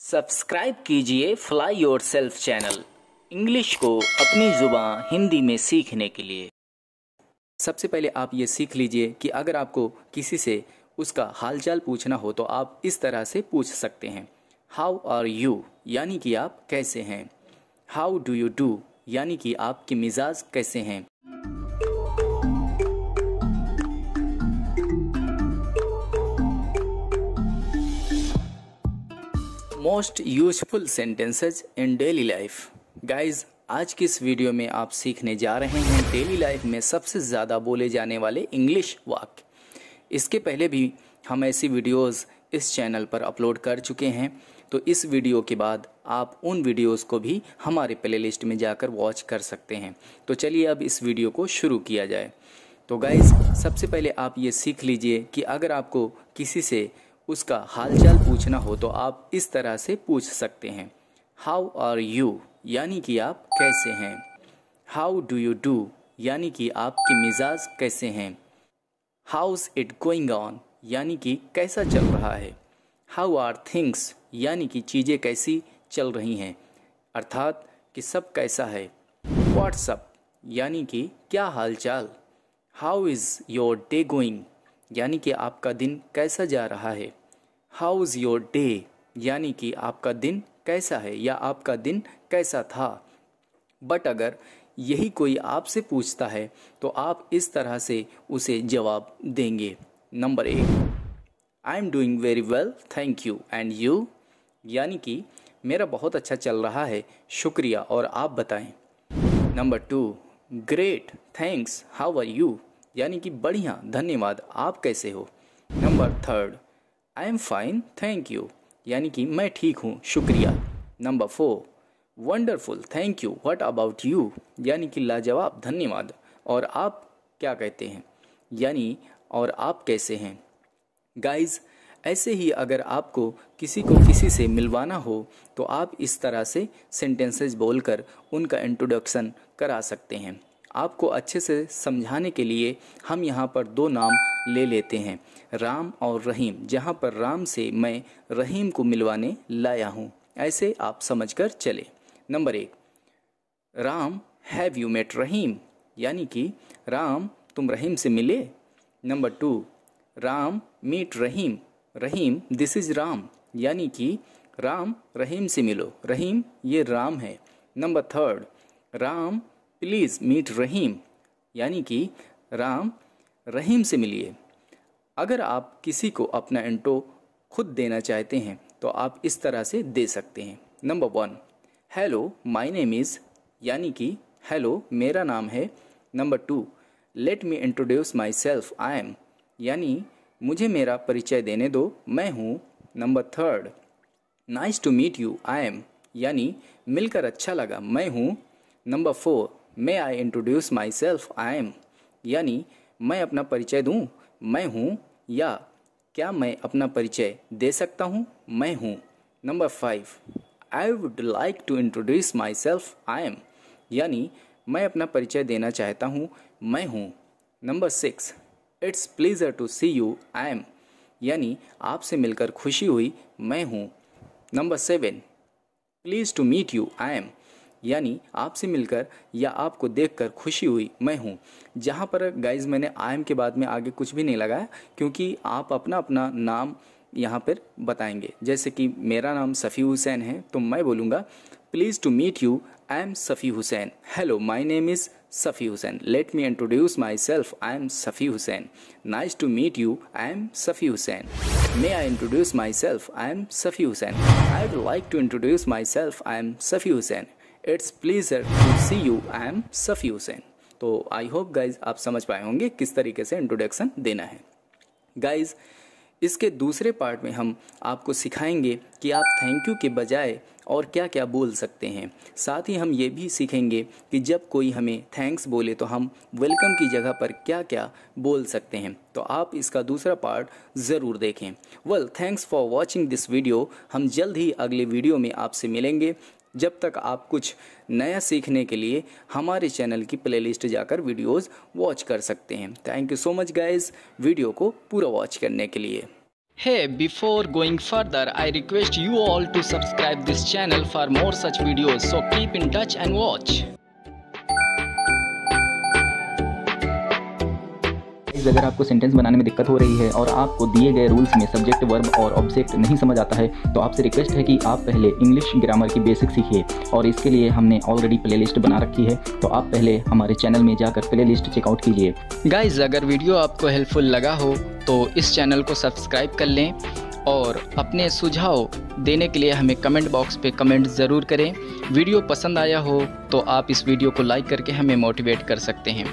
Subscribe कीजिए fly yourself channel English को अपनी ज़ुबान हिंदी में सीखने के लिए। सबसे पहले आप ये सीख लीजिए कि अगर आपको किसी से उसका हालचाल पूछना हो तो आप इस तरह से पूछ सकते हैं। हाउ आर यू यानी कि आप कैसे हैं। हाउ डू यू डू यानी कि आपके मिजाज कैसे हैं। Most useful sentences in daily life guys आज की इस वीडियो में आप सीखने जा रहे हैं डेली लाइफ में सबसे ज़्यादा बोले जाने वाले इंग्लिश वाक्य। इसके पहले भी हम ऐसी वीडियोस इस चैनल पर अपलोड कर चुके हैं। तो इस वीडियो के बाद आप उन वीडियोस को भी हमारे प्लेलिस्ट में जाकर वॉच कर सकते हैं। तो चलिए अब इस वीडियो को शुरू किया जाए। तो गाइज़ सबसे पहले आप ये सीख लीजिए कि अगर आपको किसी से उसका हालचाल पूछना हो तो आप इस तरह से पूछ सकते हैं। हाउ आर यू यानी कि आप कैसे हैं? हाउ डू यू डू यानी कि आपके मिजाज कैसे हैं? हाउस इट गोइंग ऑन यानी कि कैसा चल रहा है? हाउ आर थिंग्स यानी कि चीज़ें कैसी चल रही हैं? अर्थात कि सब कैसा है? व्हाट्सअप यानी कि क्या हालचाल? How is your day going यानी कि आपका दिन कैसा जा रहा है? हाउ इज़ योर डे यानी कि आपका दिन कैसा है या आपका दिन कैसा था? बट अगर यही कोई आपसे पूछता है तो आप इस तरह से उसे जवाब देंगे। नंबर एक I am doing very well thank you and you यानी कि मेरा बहुत अच्छा चल रहा है, शुक्रिया, और आप बताएँ। Number two great thanks how are you यानी कि बढ़िया, धन्यवाद। आप कैसे हो? Number third I am fine thank you यानी कि मैं ठीक हूँ, शुक्रिया। Number four wonderful thank you what about you यानी कि लाजवाब, धन्यवाद। और आप क्या कहते हैं? यानी, और आप कैसे हैं? गाइज़ ऐसे ही अगर आपको किसी को किसी से मिलवाना हो तो आप इस तरह से सेंटेंसेस बोलकर उनका इंट्रोडक्शन करा सकते हैं। आपको अच्छे से समझाने के लिए हम यहाँ पर दो नाम ले लेते हैं, राम और रहीम, जहाँ पर राम से मैं रहीम को मिलवाने लाया हूँ। ऐसे आप समझकर चले। नंबर एक, Ram have you met Rahim? यानी कि, राम, तुम रहीम से मिले? Number two, Ram meet Rahim. Rahim this is Ram. यानी कि, राम रहीम से मिलो। रहीम, ये राम है। Number third, Ram please meet Rahim, यानी कि राम रहीम से मिलिए। अगर आप किसी को अपना इंट्रो खुद देना चाहते हैं तो आप इस तरह से दे सकते हैं। Number one hello my name is यानी कि हेलो मेरा नाम है। Number two let me introduce myself I am यानी मुझे मेरा परिचय देने दो, मैं हूँ। Number third nice to meet you I am यानी मिलकर अच्छा लगा, मैं हूँ। Number four may I introduce myself I am यानी, मैं अपना परिचय दूँ? मैं हूँ या क्या मैं अपना परिचय दे सकता हूँ? मैं हूँ। Number five I would like to introduce myself I am यानी, मैं अपना परिचय देना चाहता हूँ। मैं हूँ। Number six it's pleasure to see you I am यानी, आपसे मिलकर खुशी हुई। मैं हूँ। Number seven please to meet you I am यानी आपसे मिलकर या आपको देखकर खुशी हुई मैं हूँ। जहाँ पर गाइज़ मैंने आई एम के बाद में आगे कुछ भी नहीं लगाया, क्योंकि आप अपना अपना नाम यहाँ पर बताएँगे। जैसे कि मेरा नाम सफ़ी हुसैन है तो मैं बोलूँगा please to meet you I am Safi Hussain. Hello my name is Safi Hussain. Let me introduce myself I am Safi Hussain. Nice to meet you I am Safi Hussain. May I introduce myself I am Safi Hussain. I would like to introduce myself I am Safi Hussain. It's pleasure to see you I am Safi Hussain तो I hope guys आप समझ पाए होंगे किस तरीके से introduction देना है। गाइज़ इसके दूसरे पार्ट में हम आपको सिखाएँगे कि आप थैंक यू के बजाय और क्या क्या बोल सकते हैं। साथ ही हम ये भी सीखेंगे कि जब कोई हमें थैंक्स बोले तो हम वेलकम की जगह पर क्या क्या बोल सकते हैं। तो आप इसका दूसरा पार्ट ज़रूर देखें। Well thanks for watching this video हम जल्द ही अगले वीडियो में आपसे मिलेंगे। जब तक आप कुछ नया सीखने के लिए हमारे चैनल की प्लेलिस्ट जाकर वीडियोस वॉच कर सकते हैं thank you so much guys video को पूरा वॉच करने के लिए Hey, before going further, I request you all to subscribe this channel for more such videos. So keep in touch and watch. अगर आपको सेंटेंस बनाने में दिक्कत हो रही है और आपको दिए गए रूल्स में सब्जेक्ट वर्ब और ऑब्जेक्ट नहीं समझ आता है तो आपसे रिक्वेस्ट है कि आप पहले इंग्लिश ग्रामर की बेसिक सीखिए। और इसके लिए हमने ऑलरेडी प्लेलिस्ट बना रखी है तो आप पहले हमारे चैनल में जाकर प्लेलिस्ट चेकआउट कीजिए। गाइज़ अगर वीडियो आपको हेल्पफुल लगा हो तो इस चैनल को सब्सक्राइब कर लें और अपने सुझाव देने के लिए हमें कमेंट बॉक्स पे कमेंट ज़रूर करें। वीडियो पसंद आया हो तो आप इस वीडियो को लाइक करके हमें मोटिवेट कर सकते हैं।